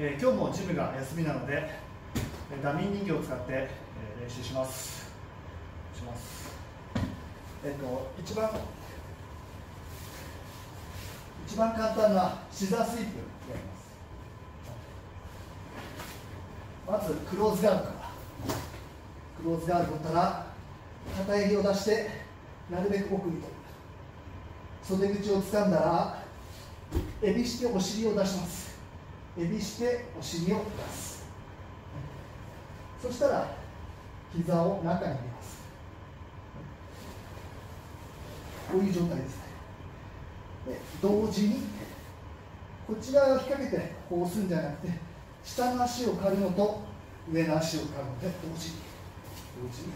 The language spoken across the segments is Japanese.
えー、今日もジムが休みなのでダミー人形を使って、えー、練習します。します。えっ、ー、と一番一番簡単なシザースイープやります。まずクローズガードから。クローズガード取ったら片襟を出してなるべく奥に袖口を掴んだらエビしてお尻を出します。エビしてお尻を出す。そしたら膝を中に入れます。こういう状態ですね。で同時にこちらを引っ掛けてこうするんじゃなくて下の足を刈るのと上の足を刈るので同時に。同時に。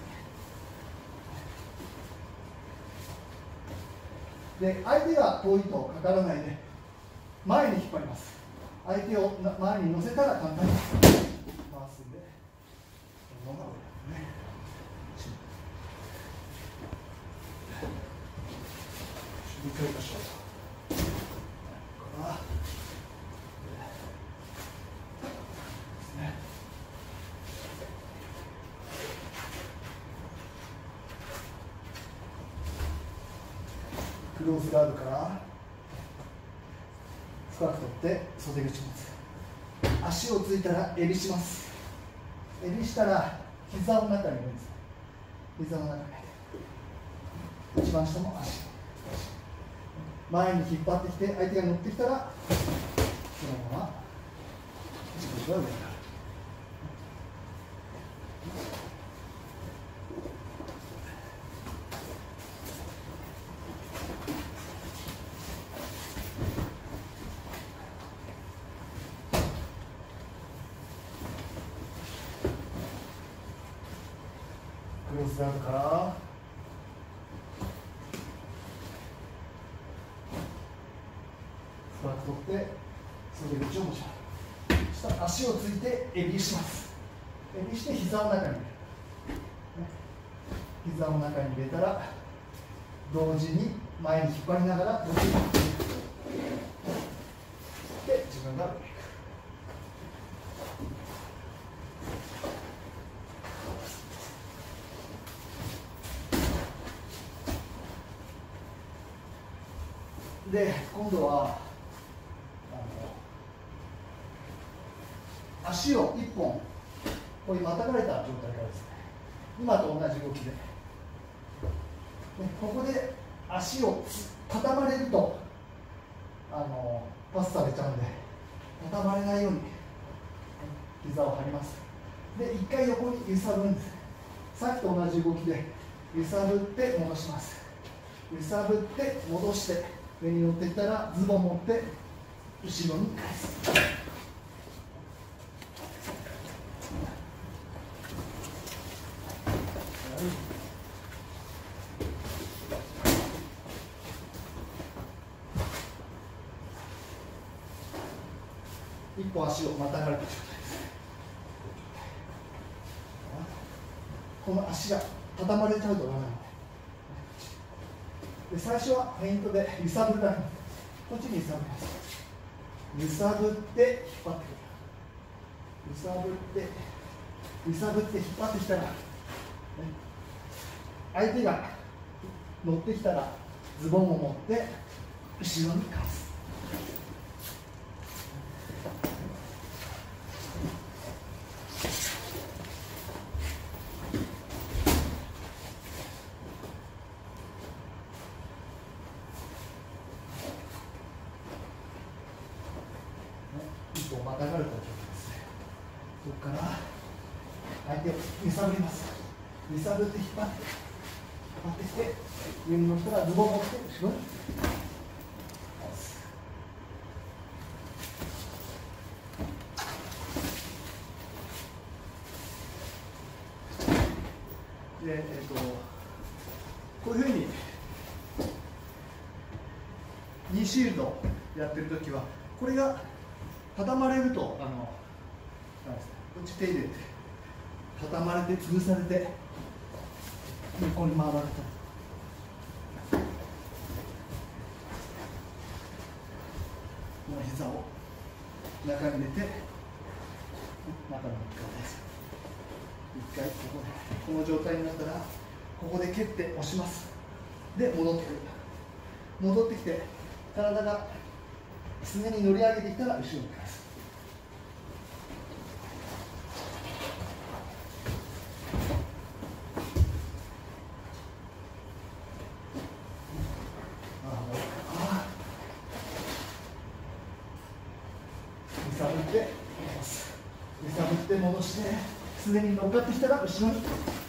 で相手が遠いとかからないで前に引っ張ります。相手を前に乗せたら簡単に回すんで。このままね一回ましょう。からクローズガードからバック取って袖口持つ足をついたら襟します。襟したら膝を中に入れるんです。膝の中に一番下も足。前に引っ張ってきて相手が乗ってきたらそのまま。足腰は上からるクロスダウンからスパーク取って袖口を持ちます下足をついてエビしますエビして膝を中に入れる膝を中に入れたら同時に前に引っ張りながら同時にで自分が上にで今度は足を1本こういうまたがれた状態からですね。今と同じ動きで。でここで足を畳まれるとあのパスされちゃうんで畳まれないように膝を張ります。で1回横に揺さぶるんです。さっきと同じ動きで揺さぶって戻します。揺さぶって戻して上に乗ってきたらズボン持って後ろに返す一歩足をまたがれた状態ですこの足が畳まれちゃうとダメなので最初はフェイントで揺さぶるだけこっちに揺さぶります。揺さぶって引っ張ってくる。揺さぶって揺さぶって引っ張ってきたら、ね、相手が乗ってきたらズボンを持って後ろに返す。またがるとですね。そこから相手を揺さぶります。揺さぶって引っ張って引っ張ってきて上に乗ったらズボンを持って後ろに。で、えーと、こういうふうに2シールドやってるときはこれが畳まれるとあのち手入れて畳まれて潰されて横に回られた。この膝を中に入れて中の一回ここでこの状態になったらここで蹴って押します。で戻ってくる。戻ってきて体が常に乗り上げてきたら後ろに返す。揺さぶって戻す揺さぶって戻して常に乗っかってきたら後ろに。